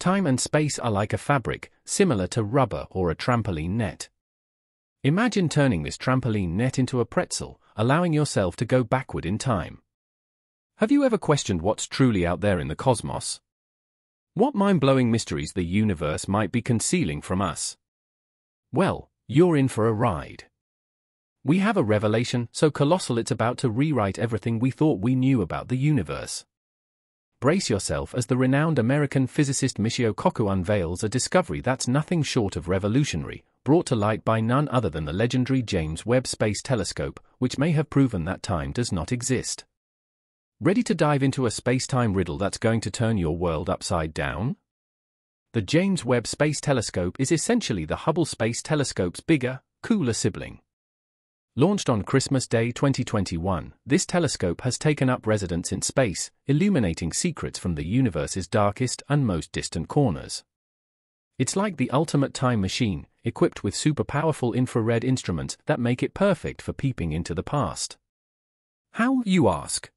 Time and space are like a fabric, similar to rubber or a trampoline net. Imagine turning this trampoline net into a pretzel, allowing yourself to go backward in time. Have you ever questioned what's truly out there in the cosmos? What mind blowing mysteries the universe might be concealing from us? Well, you're in for a ride. We have a revelation so colossal it's about to rewrite everything we thought we knew about the universe. Brace yourself as the renowned American physicist Michio Kaku unveils a discovery that's nothing short of revolutionary, brought to light by none other than the legendary James Webb Space Telescope, which may have proven that time does not exist. Ready to dive into a space-time riddle that's going to turn your world upside down? The James Webb Space Telescope is essentially the Hubble Space Telescope's bigger, cooler sibling. Launched on Christmas Day 2021, this telescope has taken up residence in space, illuminating secrets from the universe's darkest and most distant corners. It's like the ultimate time machine, equipped with super powerful infrared instruments that make it perfect for peeping into the past. How, you ask?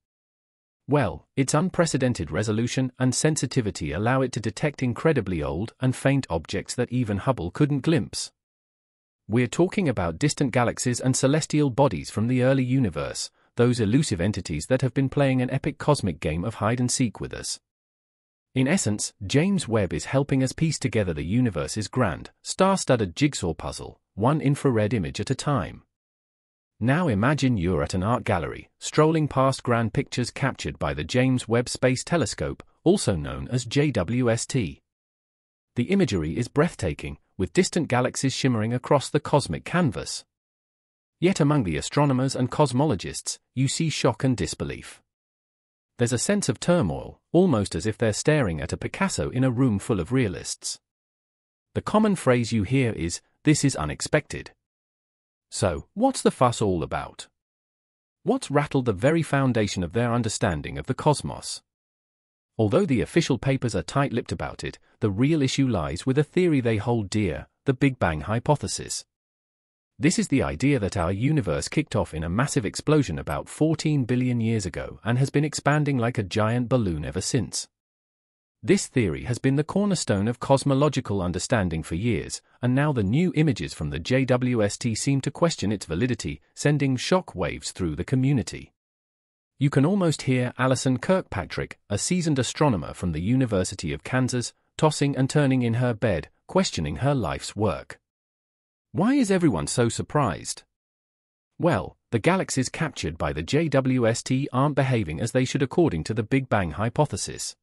Well, its unprecedented resolution and sensitivity allow it to detect incredibly old and faint objects that even Hubble couldn't glimpse. We're talking about distant galaxies and celestial bodies from the early universe, those elusive entities that have been playing an epic cosmic game of hide and seek with us. In essence, James Webb is helping us piece together the universe's grand, star-studded jigsaw puzzle, one infrared image at a time. Now imagine you're at an art gallery, strolling past grand pictures captured by the James Webb Space Telescope, also known as JWST. The imagery is breathtaking, with distant galaxies shimmering across the cosmic canvas. Yet among the astronomers and cosmologists, you see shock and disbelief. There's a sense of turmoil, almost as if they're staring at a Picasso in a room full of realists. The common phrase you hear is, this is unexpected. So, what's the fuss all about? What's rattled the very foundation of their understanding of the cosmos? Although the official papers are tight-lipped about it, the real issue lies with a theory they hold dear, the Big Bang hypothesis. This is the idea that our universe kicked off in a massive explosion about 14 billion years ago and has been expanding like a giant balloon ever since. This theory has been the cornerstone of cosmological understanding for years, and now the new images from the JWST seem to question its validity, sending shock waves through the community. You can almost hear Alison Kirkpatrick, a seasoned astronomer from the University of Kansas, tossing and turning in her bed, questioning her life's work. Why is everyone so surprised? Well, the galaxies captured by the JWST aren't behaving as they should according to the Big Bang hypothesis.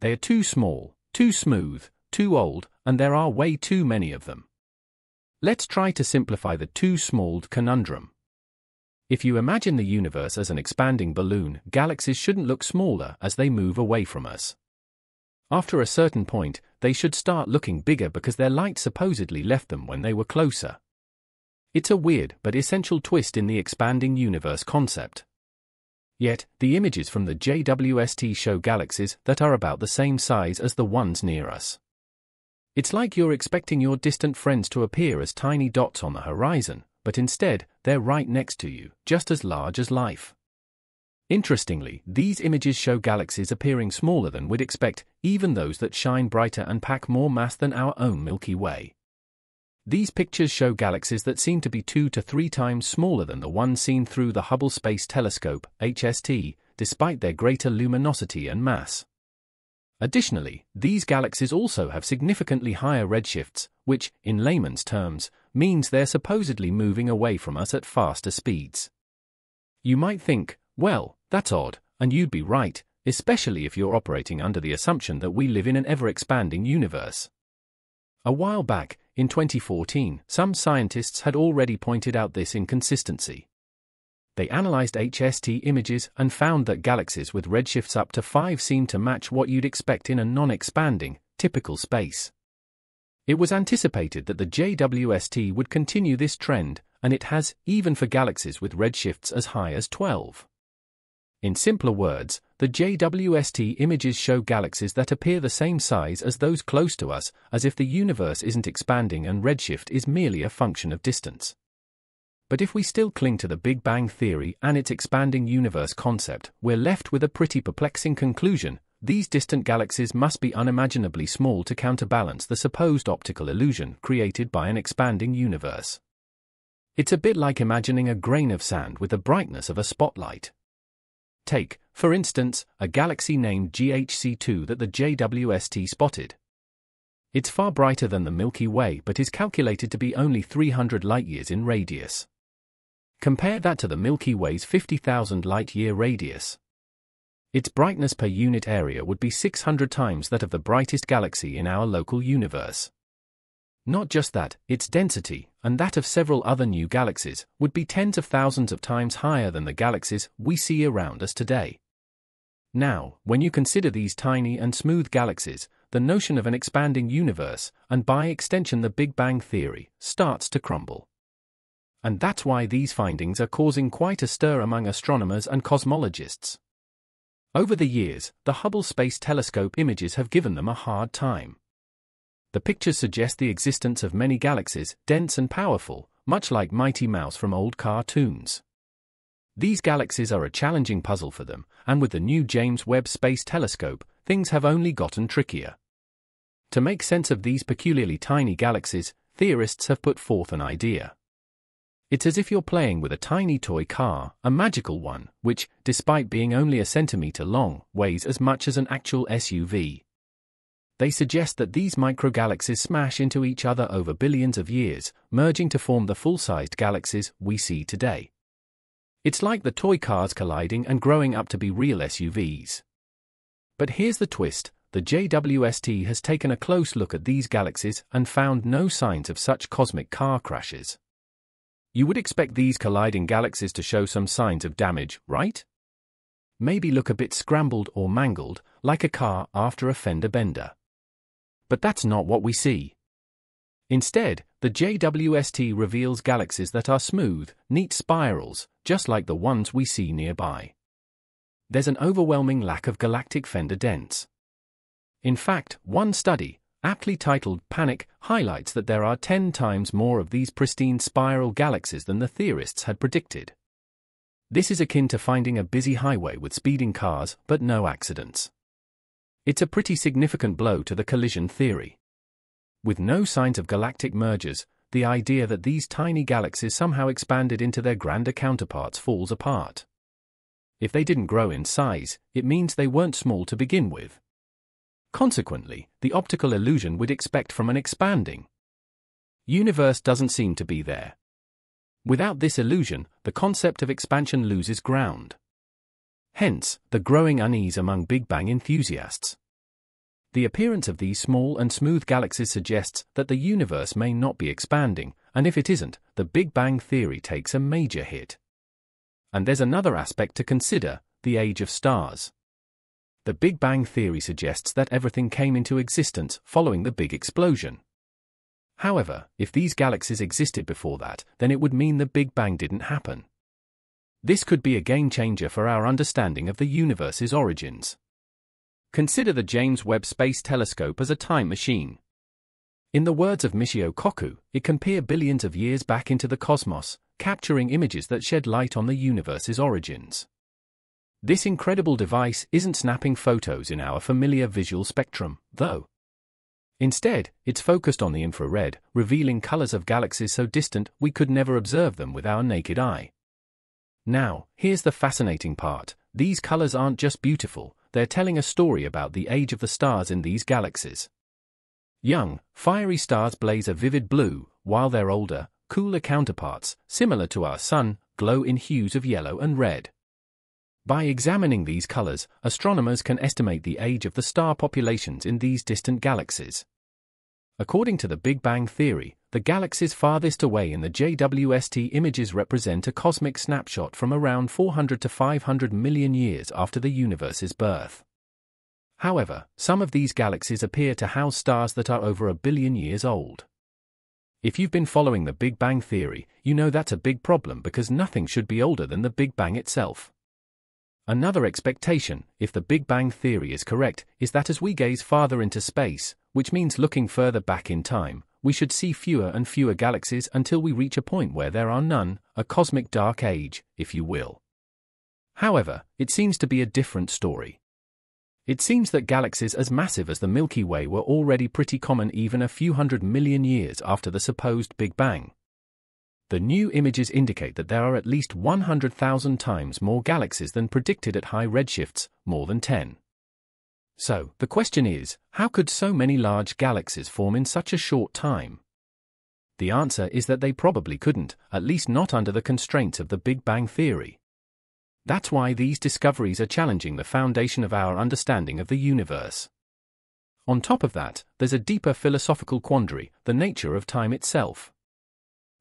They are too small, too smooth, too old, and there are way too many of them. Let's try to simplify the too small conundrum. If you imagine the universe as an expanding balloon, galaxies shouldn't look smaller as they move away from us. After a certain point, they should start looking bigger because their light supposedly left them when they were closer. It's a weird but essential twist in the expanding universe concept. Yet, the images from the JWST show galaxies that are about the same size as the ones near us. It's like you're expecting your distant friends to appear as tiny dots on the horizon, but instead, they're right next to you, just as large as life. Interestingly, these images show galaxies appearing smaller than we'd expect, even those that shine brighter and pack more mass than our own Milky Way. These pictures show galaxies that seem to be two to three times smaller than the one seen through the Hubble Space Telescope, HST, despite their greater luminosity and mass. Additionally, these galaxies also have significantly higher redshifts, which, in layman's terms, means they're supposedly moving away from us at faster speeds. You might think, well, that's odd, and you'd be right, especially if you're operating under the assumption that we live in an ever-expanding universe. A while back, in 2014, some scientists had already pointed out this inconsistency. They analyzed HST images and found that galaxies with redshifts up to 5 seem to match what you'd expect in a non-expanding, typical space. It was anticipated that the JWST would continue this trend, and it has, even for galaxies with redshifts as high as 12. In simpler words, the JWST images show galaxies that appear the same size as those close to us, as if the universe isn't expanding and redshift is merely a function of distance. But if we still cling to the Big Bang theory and its expanding universe concept, we're left with a pretty perplexing conclusion these distant galaxies must be unimaginably small to counterbalance the supposed optical illusion created by an expanding universe. It's a bit like imagining a grain of sand with the brightness of a spotlight. Take, for instance, a galaxy named GHZ2 that the JWST spotted. It's far brighter than the Milky Way but is calculated to be only 300 light-years in radius. Compare that to the Milky Way's 50,000 light-year radius. Its brightness per unit area would be 600 times that of the brightest galaxy in our local universe. Not just that, its density, and that of several other new galaxies, would be tens of thousands of times higher than the galaxies we see around us today. Now, when you consider these tiny and smooth galaxies, the notion of an expanding universe, and by extension the Big Bang Theory, starts to crumble. And that's why these findings are causing quite a stir among astronomers and cosmologists. Over the years, the Hubble Space Telescope images have given them a hard time. The pictures suggest the existence of many galaxies, dense and powerful, much like Mighty Mouse from old cartoons. These galaxies are a challenging puzzle for them, and with the new James Webb Space Telescope, things have only gotten trickier. To make sense of these peculiarly tiny galaxies, theorists have put forth an idea. It's as if you're playing with a tiny toy car, a magical one, which, despite being only a centimeter long, weighs as much as an actual SUV. They suggest that these microgalaxies smash into each other over billions of years, merging to form the full-sized galaxies we see today. It's like the toy cars colliding and growing up to be real SUVs. But here's the twist, the JWST has taken a close look at these galaxies and found no signs of such cosmic car crashes. You would expect these colliding galaxies to show some signs of damage, right? Maybe look a bit scrambled or mangled, like a car after a fender bender. But that's not what we see. Instead, the JWST reveals galaxies that are smooth, neat spirals, just like the ones we see nearby. There's an overwhelming lack of galactic fender dents. In fact, one study, aptly titled Panic, highlights that there are 10 times more of these pristine spiral galaxies than the theorists had predicted. This is akin to finding a busy highway with speeding cars but no accidents. It's a pretty significant blow to the collision theory. With no signs of galactic mergers, the idea that these tiny galaxies somehow expanded into their grander counterparts falls apart. If they didn't grow in size, it means they weren't small to begin with. Consequently, the optical illusion we'd expect from an expanding universe doesn't seem to be there. Without this illusion, the concept of expansion loses ground. Hence, the growing unease among Big Bang enthusiasts. The appearance of these small and smooth galaxies suggests that the universe may not be expanding, and if it isn't, the Big Bang theory takes a major hit. And there's another aspect to consider the age of stars. The Big Bang Theory suggests that everything came into existence following the big explosion. However, if these galaxies existed before that, then it would mean the Big Bang didn't happen. This could be a game changer for our understanding of the universe's origins. Consider the James Webb Space Telescope as a time machine. In the words of Michio Kaku, it can peer billions of years back into the cosmos, capturing images that shed light on the universe's origins. This incredible device isn't snapping photos in our familiar visual spectrum, though. Instead, it's focused on the infrared, revealing colors of galaxies so distant we could never observe them with our naked eye. Now, here's the fascinating part these colors aren't just beautiful, they're telling a story about the age of the stars in these galaxies. Young, fiery stars blaze a vivid blue, while their older, cooler counterparts, similar to our Sun, glow in hues of yellow and red. By examining these colors, astronomers can estimate the age of the star populations in these distant galaxies. According to the Big Bang Theory, the galaxies farthest away in the JWST images represent a cosmic snapshot from around 400 to 500 million years after the universe's birth. However, some of these galaxies appear to house stars that are over a billion years old. If you've been following the Big Bang Theory, you know that's a big problem because nothing should be older than the Big Bang itself. Another expectation, if the Big Bang Theory is correct, is that as we gaze farther into space, which means looking further back in time, we should see fewer and fewer galaxies until we reach a point where there are none, a cosmic dark age, if you will. However, it seems to be a different story. It seems that galaxies as massive as the Milky Way were already pretty common even a few hundred million years after the supposed Big Bang. The new images indicate that there are at least 100,000 times more galaxies than predicted at high redshifts, more than 10. So, the question is, how could so many large galaxies form in such a short time? The answer is that they probably couldn't, at least not under the constraints of the Big Bang theory. That's why these discoveries are challenging the foundation of our understanding of the universe. On top of that, there's a deeper philosophical quandary, the nature of time itself.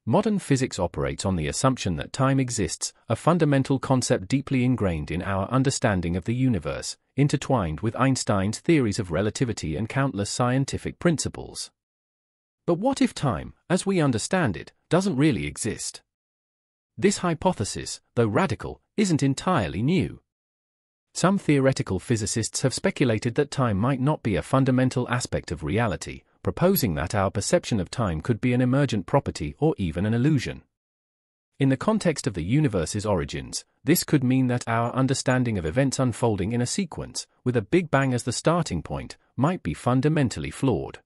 Modern physics operates on the assumption that time exists, a fundamental concept deeply ingrained in our understanding of the universe, intertwined with Einstein's theories of relativity and countless scientific principles. But what if time, as we understand it, doesn't really exist? This hypothesis, though radical, isn't entirely new. Some theoretical physicists have speculated that time might not be a fundamental aspect of reality, proposing that our perception of time could be an emergent property or even an illusion. In the context of the universe's origins, this could mean that our understanding of events unfolding in a sequence, with a Big Bang as the starting point, might be fundamentally flawed.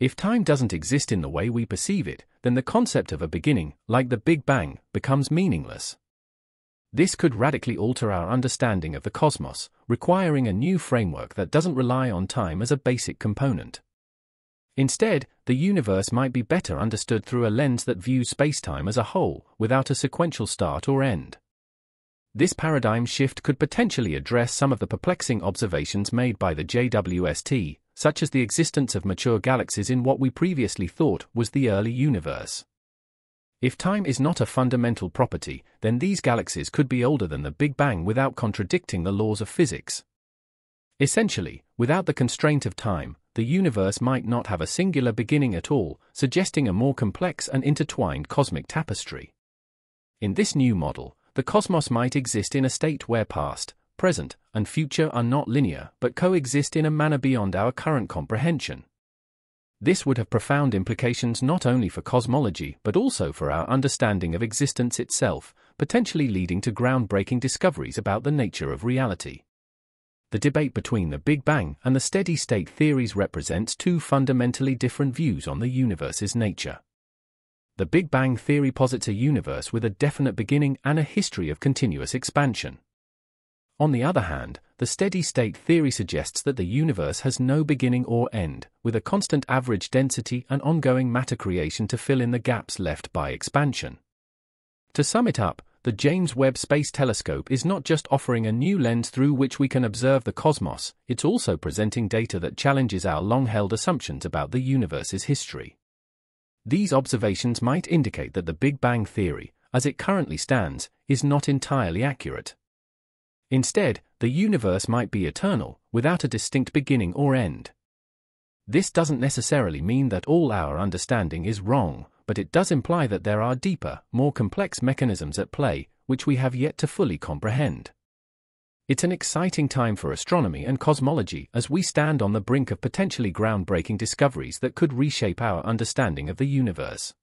If time doesn't exist in the way we perceive it, then the concept of a beginning, like the Big Bang, becomes meaningless. This could radically alter our understanding of the cosmos, requiring a new framework that doesn't rely on time as a basic component. Instead, the universe might be better understood through a lens that views spacetime as a whole, without a sequential start or end. This paradigm shift could potentially address some of the perplexing observations made by the JWST, such as the existence of mature galaxies in what we previously thought was the early universe. If time is not a fundamental property, then these galaxies could be older than the Big Bang without contradicting the laws of physics. Essentially, without the constraint of time, the universe might not have a singular beginning at all, suggesting a more complex and intertwined cosmic tapestry. In this new model, the cosmos might exist in a state where past, present, and future are not linear but coexist in a manner beyond our current comprehension. This would have profound implications not only for cosmology but also for our understanding of existence itself, potentially leading to groundbreaking discoveries about the nature of reality the debate between the Big Bang and the steady state theories represents two fundamentally different views on the universe's nature. The Big Bang theory posits a universe with a definite beginning and a history of continuous expansion. On the other hand, the steady state theory suggests that the universe has no beginning or end, with a constant average density and ongoing matter creation to fill in the gaps left by expansion. To sum it up, the James Webb Space Telescope is not just offering a new lens through which we can observe the cosmos, it's also presenting data that challenges our long held assumptions about the universe's history. These observations might indicate that the Big Bang Theory, as it currently stands, is not entirely accurate. Instead, the universe might be eternal, without a distinct beginning or end. This doesn't necessarily mean that all our understanding is wrong, but it does imply that there are deeper, more complex mechanisms at play, which we have yet to fully comprehend. It's an exciting time for astronomy and cosmology as we stand on the brink of potentially groundbreaking discoveries that could reshape our understanding of the universe.